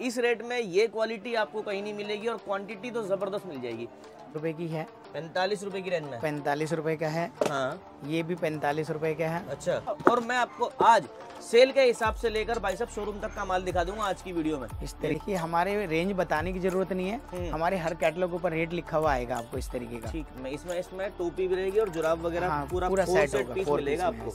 इस रेट में ये क्वालिटी आपको कहीं नहीं मिलेगी और क्वांटिटी तो ज़बरदस्त मिल जाएगी। रुपए की है। पैंतालीस रुपए की रेंज में। पैंतालीस रुपए का है। हाँ। ये भी पैंतालीस रुपए का है। अच्छा और मैं आपको आज सेल के हिसाब से लेकर भाई साहब शोरूम तक का माल दिखा दूँगा आज की वीडियो में। इस तरीके हमारे रेंज बताने की ज़रूरत नहीं है। हम्म। हमारे हर कैटलॉग ऊपर रेट लिखा हुआ आएगा आपको इस तरीके का। ठीक मैं इसमें इसमें टोपी भी रहेगी और जुराब वगैरह हाँ, पूरा पूरा सेट मिलेगा आपको।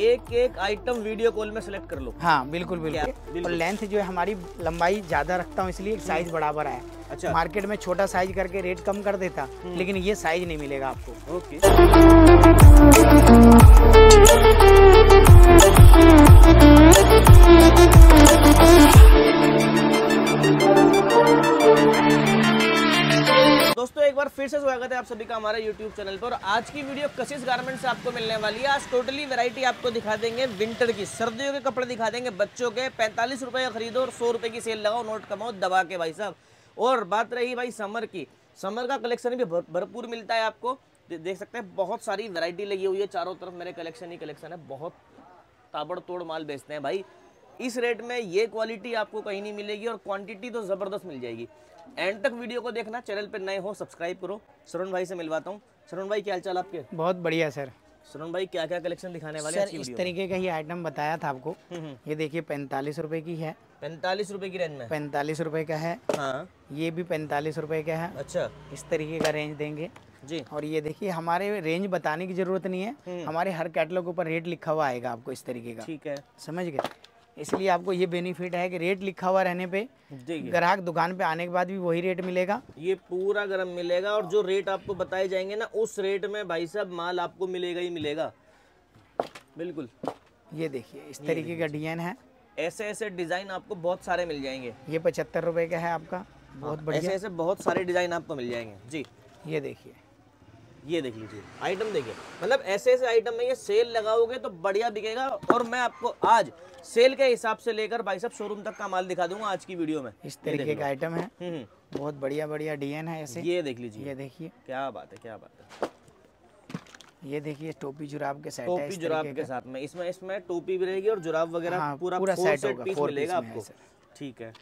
एक एक आइटम वीडियो कॉल में सेलेक्ट कर लो। हाँ बिल्कुल बिल्कुल। और। लेंथ जो है हमारी लंबाई ज़्यादा रखता हूँ इसलिए साइज़ बराबर है अच्छा। मार्केट में छोटा साइज़ करके रेट कम कर देता लेकिन ये साइज़ नहीं मिलेगा आपको। ओके। स्वागत है आप सभी का हमारे YouTube चैनल पर। आज की वीडियो कशिश गारमेंट से आपको मिलने वाली है। आज टोटली वैरायटी आपको दिखा देंगे विंटर की। सर्दियों के कपड़े दिखा देंगे बच्चों के। पैंतालीस रुपए का खरीदो और सौ रुपए की सेल लगाओ, नोट कमाओ, दबा के भाई साहब। और बात रही भाई समर की। समर का कलेक्शन भी भरपूर मिलता है आपको। देख सकते हैं, बहुत सारी वैरायटी लगी हुई है। चारों तरफ़ मेरे कलेक्शन ही कलेक्शन है। बहुत ताबड़तोड़ माल बेचते हैं भाई। इस रेट में ये क्वालिटी आपको कहीं नहीं मिलेगी और क्वांटिटी तो ज़बरदस्त मिल जाएगी। एंड तक वीडियो को देखना चैनल पर नए हो सब्सक्राइब करो। शरण भाई से मिलवाता हूँ। शरण भाई क्या हाल आपके? बहुत बढ़िया सर। शरण भाई क्या क्या कलेक्शन दिखाने वाले सर इस तरीके का ही आइटम बताया था आपको। हम्म, ये देखिए पैंतालीस रुपए की है। पैंतालीस रुपए की रेंज में? पैंतालीस रुपए का है। हाँ। ये भी पैंतालीस रुपए का है। अच्छा। इस तरीके का रेंज देंगे। जी। और ये देखिए हमारे रेंज बताने की ज़रूरत नहीं है। हमारे हर कैटलॉग ऊपर रेट लिखा हुआ आएगा आपको इस तरीके का। ठीक है। समझ गए? इसलिए आपको ये बेनिफिट है कि रेट लिखा हुआ रहने पे ग्राहक दुकान पे आने के बाद भी वही रेट मिलेगा। ये पूरा गरम मिलेगा और जो रेट आपको बताए जाएँगे ना उस रेट में भाई साहब माल आपको मिलेगा ही मिलेगा। बिल्कुल। ये देखिए इस तरीके का डिज़ाइन है। ऐसे ऐसे डिज़ाइन आपको बहुत सारे मिल जाएँगे। ये पचहत्तर रुपए का है आपका बहुत बढ़िया। ऐसे ऐसे बहुत सारे डिज़ाइन आपको मिल जाएँगे। जी। ये देखिए। ये देख लीजिए आइटम देखिए। मतलब ऐसे ऐसे आइटम में ये सेल लगाओगे तो बढ़िया बिकेगा और मैं आपको आज सेल के हिसाब से लेकर भाई साहब शोरूम तक का माल दिखा दूँगा आज की वीडियो में। इस तरीके का आइटम है। हम्म, हम्म, बहुत बढ़िया बढ़िया डिज़ाइन है ऐसे। ये देख लीजिए। ये देखिए। क्या बात है क्या बात है। ये देखिए टोपी जुराब के सेट है टोपी जुराब के साथ में। इसमें इसमें टोपी भी रहेगी और जुराब वगैरह हाँ, पूरा पूरा सेट पीस मिलेगा आपको। ठीक है।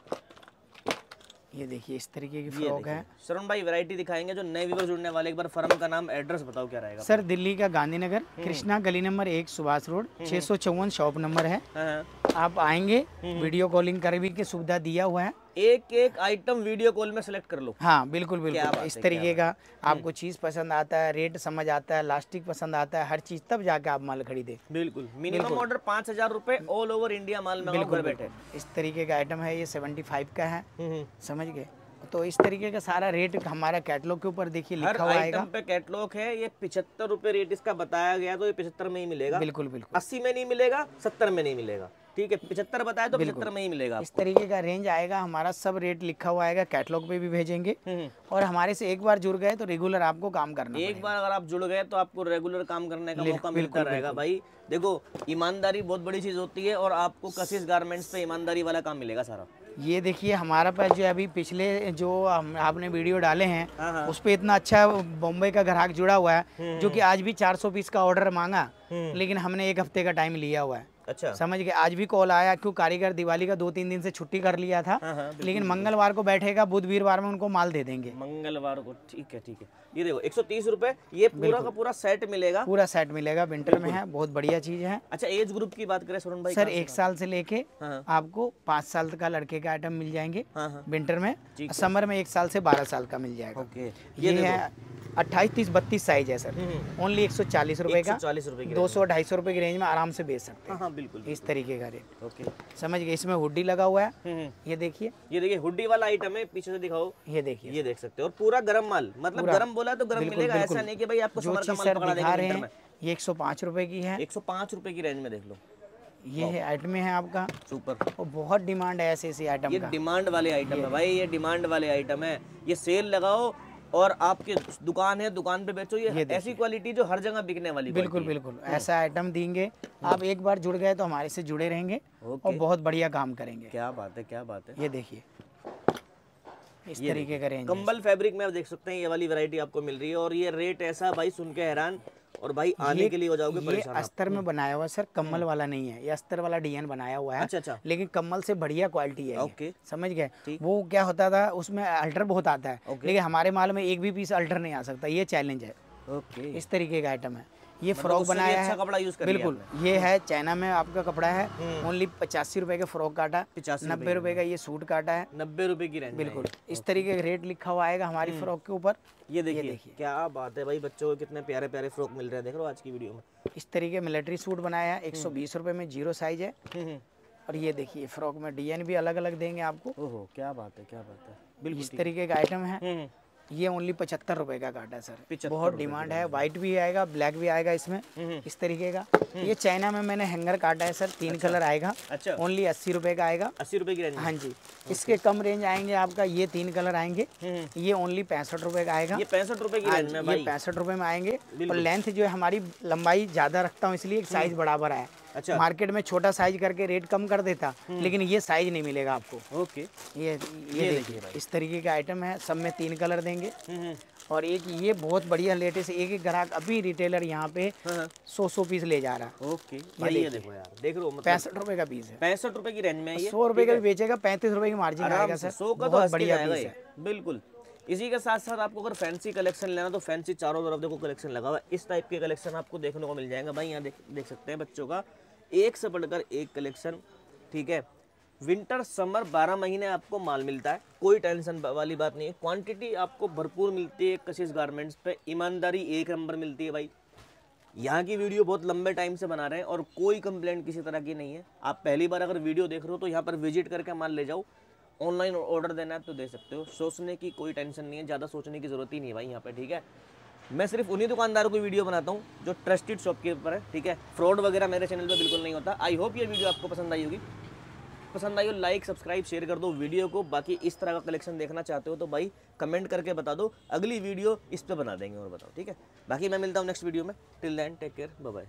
ये देखिए इस तरीके की फ्रॉक है शरण भाई वैरायटी दिखाएँगे जो नए व्यूवर जुड़ने वाले एक बार फर्म का नाम एड्रेस बताओ क्या रहेगा सर दिल्ली का गांधीनगर हम्म। कृष्णा गली नंबर एक सुभाष रोड छह सौ चौवन शॉप नंबर है हाँ, हाँ। आप आएँगे हम्म। वीडियो कॉलिंग कर भी की सुविधा दिया हुआ है एक एक आइटम वीडियो कॉल में सेलेक्ट कर लो। हाँ बिल्कुल बिल्कुल। इस तरीके का आपको चीज़ पसंद आता है रेट समझ आता है लास्टिक पसंद आता है हर चीज़ तब जाके आप माल खरीदे। बिल्कुल। मिनिमम ऑर्डर पाँच हज़ार रूपए ऑल ओवर इंडिया माल मंगाओ घर बैठे इस तरीके का आइटम है ये सेवेंटी फाइव का है। हम्म, हम्म। समझ गए? तो इस तरीके का सारा रेट हमारा कैटलॉग के ऊपर देखिए लिखा हुआ आएगा। आइटम पे कैटलॉग है ये पिछहत्तर रूपए रेट इसका बताया गया तो ये पिछहत्तर में ही मिलेगा। बिल्कुल बिल्कुल। अस्सी में नहीं मिलेगा सत्तर में नहीं मिलेगा। ठीक है पिछहत्तर बताया तो पिछहत्तर में ही मिलेगा इस तरीके का रेंज आएगा हमारा सब रेट लिखा हुआ आएगा कैटलॉग पे भी भेजेंगे। हम्म, और हमारे से एक बार जुड़ गए तो रेगुलर आपको काम करना एक बार अगर आप जुड़ गए तो आपको रेगुलर काम करने का मौका मिलता रहेगा भाई। देखो ईमानदारी बहुत बड़ी चीज़ होती है और आपको कशिश गारमेंट्स पे ईमानदारी वाला काम मिलेगा सारा। ये देखिए हमारा पास जो अभी पिछले जो हम आपने वीडियो डाले हैं हाँ हाँ। उस पर इतना अच्छा बॉम्बे का ग्राहक जुड़ा हुआ हम्म, है जो कि आज भी 400 पीस का ऑर्डर मांगा लेकिन हमने एक हफ़्ते का टाइम लिया हुआ है। अच्छा। समझ गए। आज भी कॉल आया क्यों कारीगर दिवाली का दो तीन दिन से छुट्टी कर लिया था। हाँ हाँ लेकिन मंगलवार को बैठेगा बुध वीरवार में उनको माल दे देंगे। मंगलवार को ठीक है ठीक है। ये देखो एक सौ तीस रूपए ये पूरा का पूरा सेट मिलेगा? पूरा सेट मिलेगा विंटर में है बहुत बढ़िया चीज़ है। अच्छा एज ग्रुप की बात करें सुरन भाई सर एक साल से लेके हाँ आपको पाँच साल का लड़के का आइटम मिल जाएँगे हाँ हाँ। विंटर में। समर में एक साल से बारह साल का मिल जाएगा। ये है अट्ठाईस तीस बत्तीस साइज़ है सर ओनली एक सौ चालीस रुपए का चालीस रूपए की दो सौ ढाई सौ रुपए की रेंज में आराम से बेच सकते हाँ. हाँ बिल्कुल इस तरीके का रेट ओके समझ गए? इसमें हुडी लगा हुआ है. हम्म, हम्म। ये देखिए. ये देखिए हुडी वाला आइटम है. पीछे से दिखाओ. ये देखिए. ये देख सकते हो. और पूरा गरम माल. मतलब गरम बोला तो गरम मिलेगा. ऐसा नहीं कि भाई आपको सर दिखा रहे हैं ये एक सौ पाँच रुपए की है. एक सौ पाँच रुपए की रेंज में देख लो. ये है आइटम है आपका. सुपर और बहुत डिमांड है ऐसे ऐसे आइटम ये डिमांड वाले आइटम है भाई. ये डिमांड वाले आइटम है. ये सेल लगाओ. और आपके दुकान है दुकान पे बेचो ये ये ऐसी क्वालिटी जो हर जगह बिकने वाली बिल्कुल बिल्कुल ऐसा आइटम देंगे। आप एक बार जुड़ गए तो हमारे से जुड़े रहेंगे और बहुत बढ़िया काम करेंगे। क्या बात है क्या बात है। ये देखिए। इस तरीके का रेंज कंबल फैब्रिक में आप देख सकते हैं ये वाली वैरायटी आपको मिल रही है और ये रेट ऐसा भाई सुन के हैरान। और भाई आने के लिए हो जाओगे ये अस्तर में बनाया हुआ सर कम्बल वाला नहीं है। ये अस्तर वाला डिज़ाइन बनाया हुआ है अच्छा अच्छा। लेकिन कम्बल से बढ़िया क्वालिटी है ओके। समझ गए? वो क्या होता था उसमें अल्टर बहुत आता है लेकिन हमारे माल में एक भी पीस अल्टर नहीं आ सकता ये चैलेंज है। ओके। इस तरीके का आइटम है। ये फ्रॉक भी बनाया अच्छा है। कपड़ा यूज़ कर बिल्कुल ये है चाइना में आपका कपड़ा है। हम्म। ओनली पचासी रुपए का फ्रॉक काटा 85 नब्बे रुपए का ये सूट काटा है। नब्बे रुपए की रेंज बिल्कुल इस तरीके का रेट लिखा हुआ आएगा हमारी हम्म। फ्रॉक के ऊपर। ये देखिए देखिए। क्या बात है भाई बच्चों को कितने प्यारे प्यारे फ्रॉक मिल रहे हैं देख हो आज की वीडियो में। इस तरीके मिलिट्री सूट बनाया है एक सौ बीस रुपये में ज़ीरो साइज़ है। हम्म, हम्म। और ये देखिए फ्रॉक में डिज़ाइन भी अलग अलग देंगे आपको। ओहो क्या बात है क्या बात है। बिल्कुल इस तरीके का आइटम है। हम्म, हम्म। ये ओनली पचहत्तर रुपए का काटा है सर बहुत डिमांड है व्हाइट भी आएगा ब्लैक भी आएगा इसमें हम्म। इस तरीके का। ये चाइना में मैंने हैंगर काटा है सर तीन अच्छा, कलर आएगा अच्छा। ओनली अस्सी रुपए का आएगा। अस्सी रुपए की रेंज हाँ। जी। इसके कम रेंज आएँगे आपका ये तीन कलर आएँगे। हम्म, ये ओनली पैंसठ रुपए का आएगा। ये पैंसठ रुपए की हाँ रेंज में ये पैंसठ रुपए में आएँगे। और लेंथ जो है हमारी लंबाई ज़्यादा रखता हूँ इसलिए साइज़ बराबर है अच्छा। मार्केट में छोटा साइज़ करके रेट कम कर देता लेकिन ये साइज़ नहीं मिलेगा आपको। ओके। ये ये ये देखिए इस तरीके का आइटम है सब में तीन कलर देंगे। हम्म, हम्म, और एक ये बहुत बढ़िया लेटेस्ट एक एक ग्राहक अभी रिटेलर यहाँ पे सौ सौ पीस ले जा रहा। है ओके भाई ये देखो यार देख रहे हो मतलब पैंसठ रुपए का पीस है। पैंसठ रुपए की रेंज में सौ रुपए का भी बेचेगा पैंतीस रुपए की मार्जिन आएगा सर। सौ का तो बहुत बढ़िया पीस है। बिल्कुल। इसी के साथ साथ आपको अगर फैंसी कलेक्शन लेना तो फैंसी चारों तरफ़ देखो कलेक्शन लगा हुआ है। इस टाइप के कलेक्शन आपको देखने को मिल जाएगा। भाई यहाँ देख देख सकते हैं बच्चों का। एक से बढ़कर एक कलेक्शन, ठीक है? विंटर, समर 12 महीने आपको माल मिलता है। कोई टेंशन वाली बात नहीं है। क्वांटिटी आपको भरपूर मिलती है कशिश गारमेंट्स पे। ईमानदारी एक नंबर मिलती है भाई। यहाँ की वीडियो बहुत लंबे टाइम से बना रहे हैं और कोई कंप्लेंट किसी तरह की नहीं है। आप पहली बार अगर वीडियो देख रहे हो तो यहाँ पर विज़िट करके माल ले जाओ। ऑनलाइन ऑर्डर देना है तो दे सकते हो। सोचने की कोई टेंशन नहीं है। ज़्यादा सोचने की ज़रूरत ही नहीं है भाई यहाँ पर ठीक है? मैं सिर्फ़ उन्हीं दुकानदारों की वीडियो बनाता हूँ जो ट्रस्टेड शॉपकीपर है, ठीक है? फ्रॉड वगैरह मेरे चैनल पर बिल्कुल नहीं होता। आई होप ये वीडियो आपको पसंद आई होगी। पसंद आई हो लाइक सब्सक्राइब शेयर कर दो वीडियो को। बाकी इस तरह का कलेक्शन देखना चाहते हो तो भाई कमेंट करके बता दो। अगली वीडियो इस पर बना देंगे और बताओ, ठीक है? बाकी मैं मिलता हूँ नेक्स्ट वीडियो में। Till then take care bye